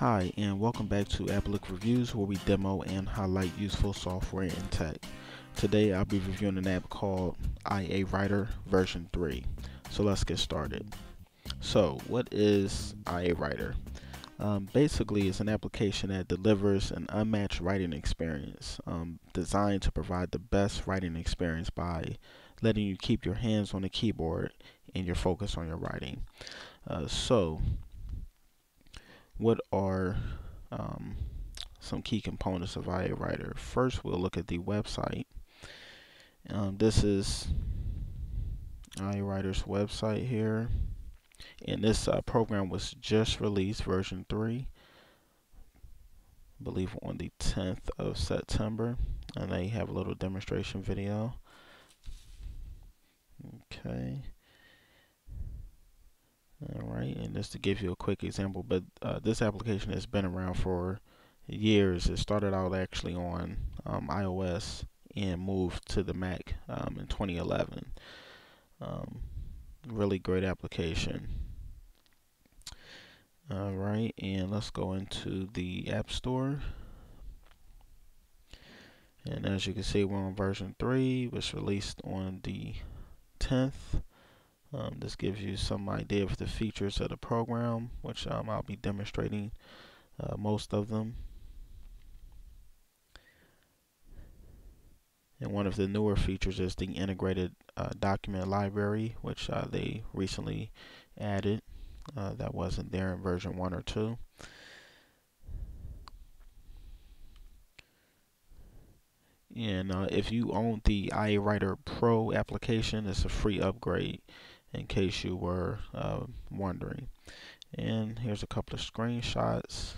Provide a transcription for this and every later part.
Hi, and welcome back to AppLook Reviews, where we demo and highlight useful software and tech. Today, I'll be reviewing an app called IA Writer version 3. So let's get started. So, what is IA Writer? Um, basically, it's an application that delivers an unmatched writing experience um, designed to provide the best writing experience by letting you keep your hands on the keyboard and your focus on your writing. Uh, so, what are um, some key components of IA Writer? First, we'll look at the website. Um, this is IA Writer's website here and this uh, program was just released version 3 I believe on the 10th of September and they have a little demonstration video okay alright and just to give you a quick example but uh, this application has been around for years it started out actually on um, iOS and moved to the Mac um, in 2011 um, really great application Alright, and let's go into the App Store. And as you can see, we're on version 3, which released on the 10th. Um, this gives you some idea of the features of the program, which um, I'll be demonstrating uh, most of them. And one of the newer features is the integrated uh, document library, which uh, they recently added uh, that wasn't there in version 1 or 2. And uh, if you own the IA Writer Pro application, it's a free upgrade in case you were uh, wondering. And here's a couple of screenshots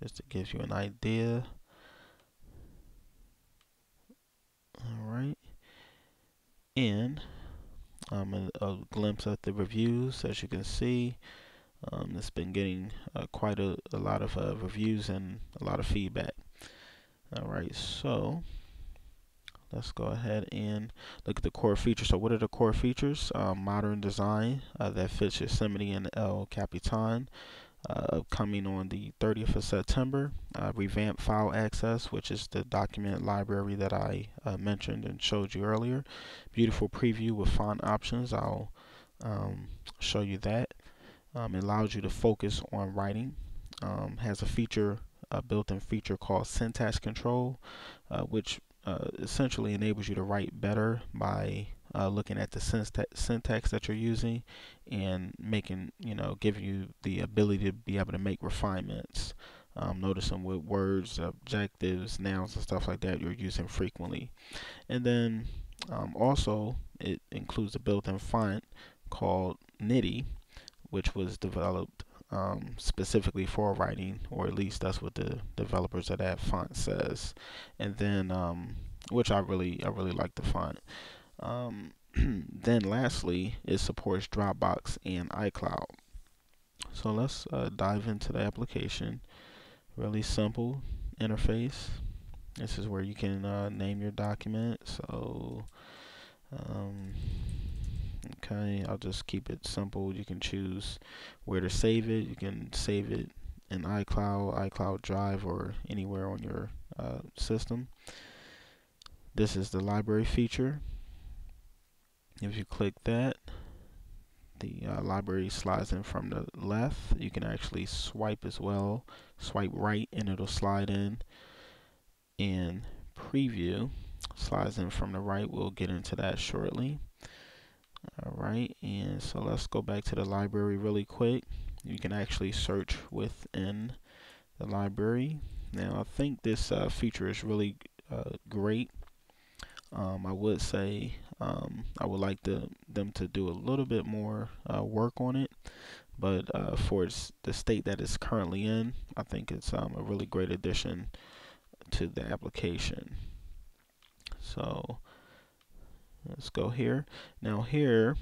just to give you an idea. Alright. And um, a, a, glimpse at the reviews as you can see um, it's been getting uh, quite a, a, lot of uh, reviews and a lot of feedback alright so let's go ahead and look at the core features so what are the core features um, modern design uh, that fits Yosemite and El Capitan uh, coming on the 30th of September. Uh, revamped file access, which is the document library that I uh, mentioned and showed you earlier. Beautiful preview with font options. I'll um, show you that. Um, it allows you to focus on writing. Um, has a feature, a built-in feature called syntax control, uh, which uh, essentially enables you to write better by uh, looking at the syntax that you're using and making, you know, giving you the ability to be able to make refinements. Um, noticing what words, objectives, nouns, and stuff like that you're using frequently. And then um, also, it includes a built-in font called Nitti, which was developed um, specifically for writing, or at least that's what the developers of that font says. And then, um, which I really, I really like the font. Um, then lastly, it supports Dropbox and iCloud. So let's uh, dive into the application. Really simple interface. This is where you can uh, name your document. So, um, okay, I'll just keep it simple. You can choose where to save it. You can save it in iCloud, iCloud Drive, or anywhere on your uh, system. This is the library feature. If you click that, the uh, library slides in from the left. You can actually swipe as well. Swipe right and it'll slide in. And preview slides in from the right. We'll get into that shortly. Alright, and so let's go back to the library really quick. You can actually search within the library. Now I think this uh, feature is really uh, great. Um, I would say um, I would like to, them to do a little bit more uh, work on it, but uh, for the state that it's currently in, I think it's um, a really great addition to the application. So let's go here. Now here,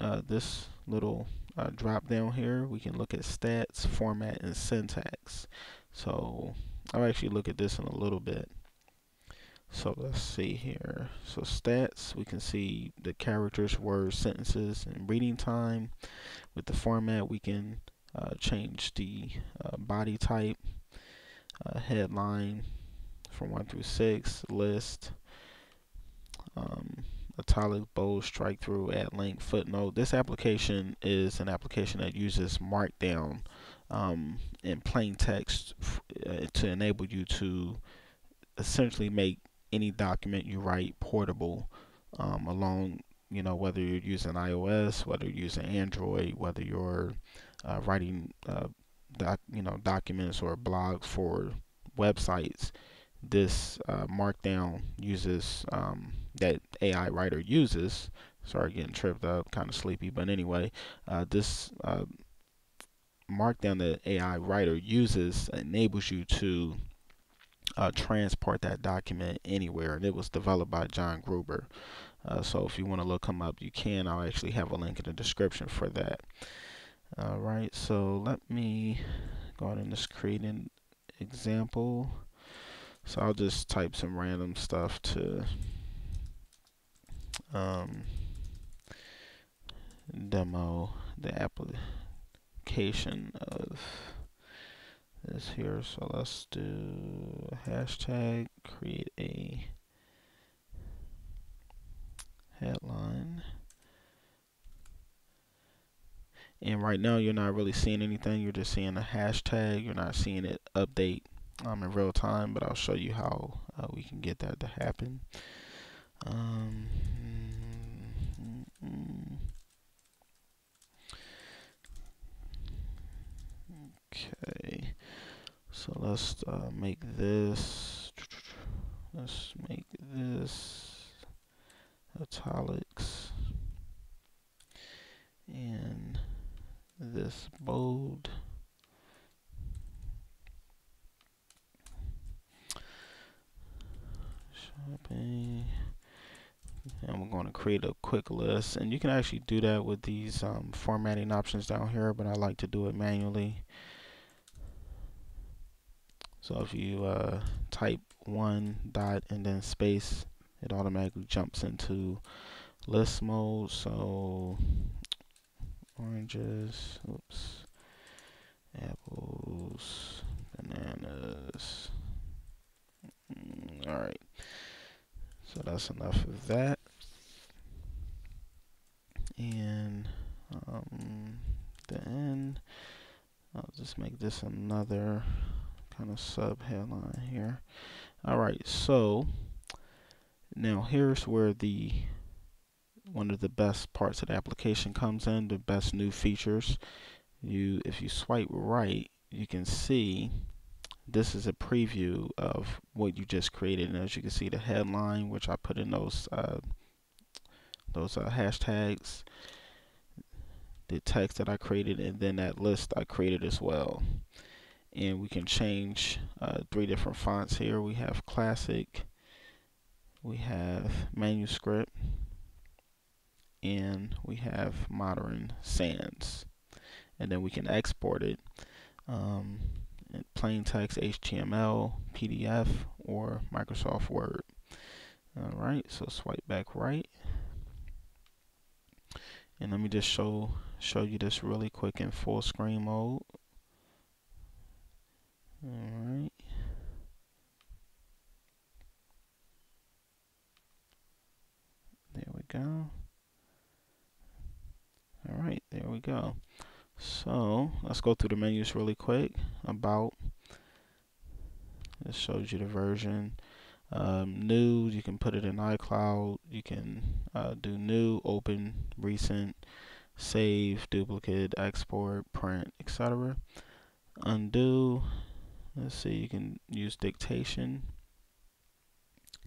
uh, this little uh, drop down here, we can look at stats, format, and syntax. So I'll actually look at this in a little bit. So let's see here. So stats, we can see the characters, words, sentences, and reading time. With the format, we can uh, change the uh, body type, uh, headline from 1 through 6, list, um, italic, bold, strike through, add link, footnote. This application is an application that uses Markdown um, in plain text uh, to enable you to essentially make any document you write portable um, along you know whether you're using iOS whether you're using Android whether you're uh, writing uh, doc, you know documents or blogs for websites this uh, markdown uses um, that AI writer uses. Sorry getting tripped up kind of sleepy but anyway uh, this uh, markdown that AI writer uses enables you to uh, transport that document anywhere and it was developed by John Gruber. Uh, so if you want to look him up you can. I'll actually have a link in the description for that. Alright so let me go ahead and just create an example so I'll just type some random stuff to um, demo the application of this here. So let's do hashtag, create a headline. And right now you're not really seeing anything. You're just seeing a hashtag. You're not seeing it update um, in real time, but I'll show you how uh, we can get that to happen. Um, okay, so let's uh, make this. Let's make this italics and this bold. shopping and to create a quick list and you can actually do that with these um, formatting options down here but I like to do it manually. So if you uh, type one dot and then space it automatically jumps into list mode. So oranges oops apples bananas. Mm, all right. So that's enough of that. And um, then I'll just make this another kind of sub headline here. All right, so now here's where the one of the best parts of the application comes in, the best new features. You, if you swipe right, you can see this is a preview of what you just created and as you can see the headline which I put in those uh, those uh, hashtags the text that I created and then that list I created as well and we can change uh, three different fonts here we have classic we have manuscript and we have modern sans and then we can export it um, plain text HTML, PDF, or Microsoft Word. Alright, so swipe back right. And let me just show show you this really quick in full screen mode. Alright. There we go. Alright, there we go. So let's go through the menus really quick. About. This shows you the version. Um, new, you can put it in iCloud. You can uh, do new, open, recent, save, duplicate, export, print, etc. Undo. Let's see, you can use dictation,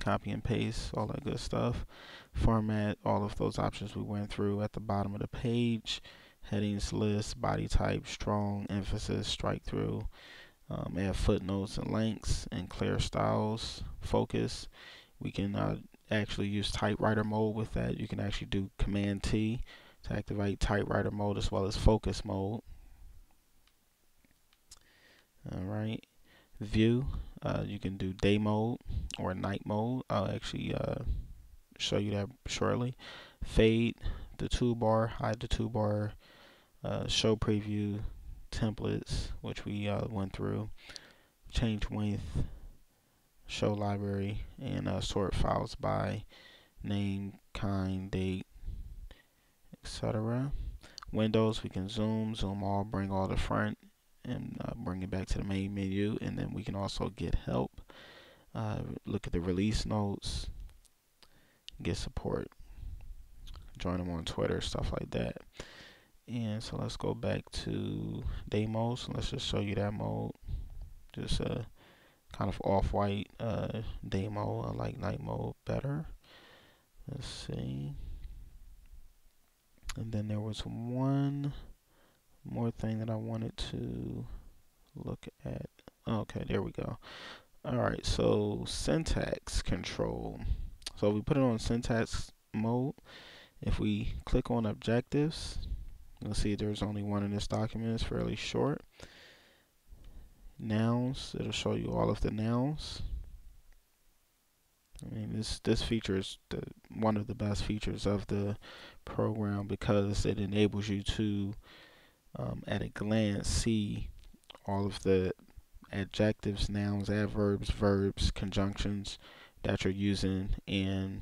copy and paste, all that good stuff. Format, all of those options we went through at the bottom of the page headings list, body type, strong, emphasis, strike through, um, add footnotes and links, and clear styles, focus. We can uh, actually use typewriter mode with that. You can actually do Command T to activate typewriter mode as well as focus mode. Alright, view, uh, you can do day mode or night mode. I'll actually uh, show you that shortly. Fade the toolbar, hide the toolbar, uh, show preview templates, which we uh, went through, change length, show library, and uh, sort files by name, kind, date, etc. Windows, we can zoom, zoom all, bring all the front, and uh, bring it back to the main menu. And then we can also get help, uh, look at the release notes, get support, join them on Twitter, stuff like that. And so let's go back to day mode. So let's just show you that mode. Just a kind of off-white uh, day mode. I like night mode better. Let's see. And then there was one more thing that I wanted to look at. Okay, there we go. Alright, so syntax control. So we put it on syntax mode. If we click on objectives, you'll see there's only one in this document. It's fairly short. Nouns, it'll show you all of the nouns. I mean, this this feature is the, one of the best features of the program because it enables you to, um, at a glance, see all of the adjectives, nouns, adverbs, verbs, conjunctions that you're using, and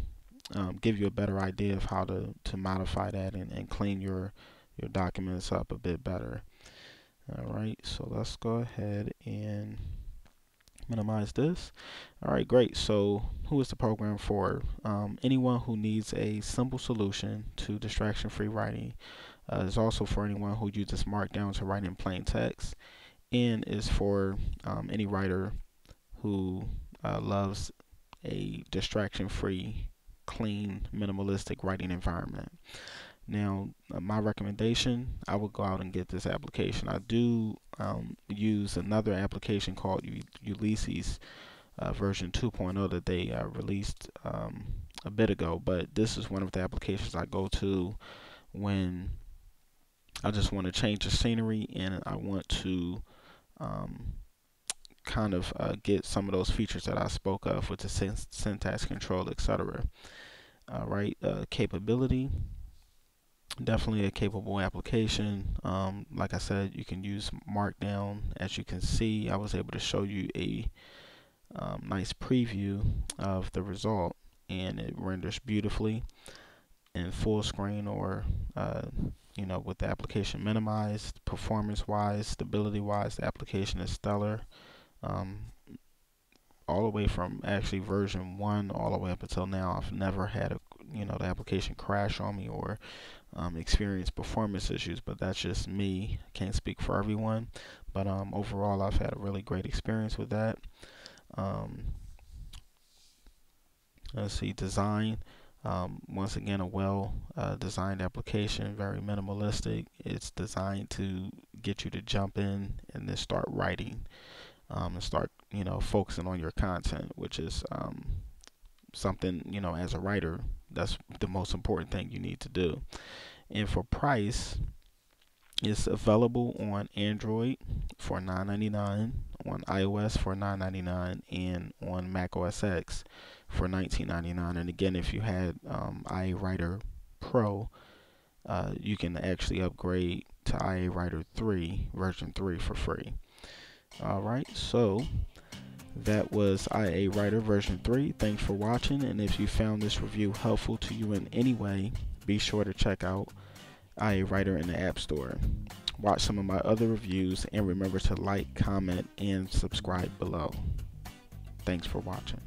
um, give you a better idea of how to to modify that and, and clean your your documents up a bit better. All right, so let's go ahead and minimize this. All right, great. So who is the program for? Um, anyone who needs a simple solution to distraction-free writing. Uh, it's also for anyone who uses Markdown to write in plain text, and is for um, any writer who uh, loves a distraction-free, clean, minimalistic writing environment. Now, uh, my recommendation, I would go out and get this application. I do um, use another application called U Ulysses uh, version 2.0 that they uh, released um, a bit ago, but this is one of the applications I go to when I just want to change the scenery and I want to um, kind of uh, get some of those features that I spoke of with the syntax control, etc. Right uh, capability definitely a capable application. Um, like I said, you can use Markdown. As you can see, I was able to show you a um, nice preview of the result and it renders beautifully in full screen or uh, you know with the application minimized performance wise stability wise the application is stellar um, all the way from actually version 1 all the way up until now I've never had a you know the application crash on me or um, experience performance issues, but that's just me. Can't speak for everyone, but um, overall, I've had a really great experience with that. Um, let's see, design. Um, once again, a well uh, designed application, very minimalistic. It's designed to get you to jump in and then start writing um, and start, you know, focusing on your content, which is um, something, you know, as a writer, that's the most important thing you need to do. And for price, it's available on Android for $9.99, on iOS for $9.99, and on Mac OS X for $19.99. And again, if you had um, IA Writer Pro, uh, you can actually upgrade to IA Writer 3, version 3 for free. All right, so that was IA Writer version 3. Thanks for watching, and if you found this review helpful to you in any way, be sure to check out IA Writer in the App Store. Watch some of my other reviews, and remember to like, comment, and subscribe below. Thanks for watching.